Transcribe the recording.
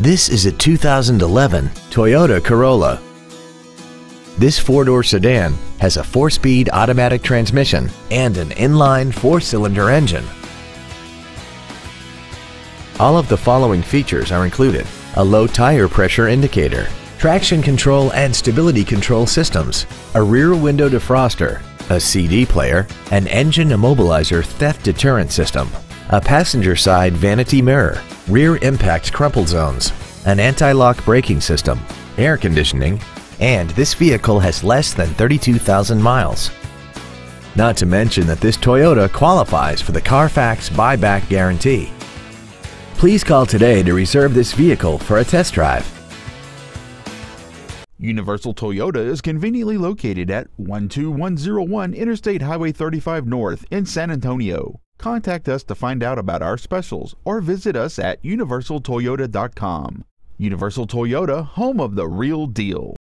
This is a 2011 Toyota Corolla. This four-door sedan has a four-speed automatic transmission and an inline four-cylinder engine. All of the following features are included. A low tire pressure indicator, traction control and stability control systems, a rear window defroster, a CD player, an engine immobilizer theft deterrent system, a passenger side vanity mirror, rear impact crumple zones, an anti-lock braking system, air conditioning, and this vehicle has less than 32,000 miles. Not to mention that this Toyota qualifies for the Carfax buyback guarantee. Please call today to reserve this vehicle for a test drive. Universal Toyota is conveniently located at 12101 Interstate Highway 35 North in San Antonio. Contact us to find out about our specials or visit us at universaltoyota.com. Universal Toyota, home of the real deal.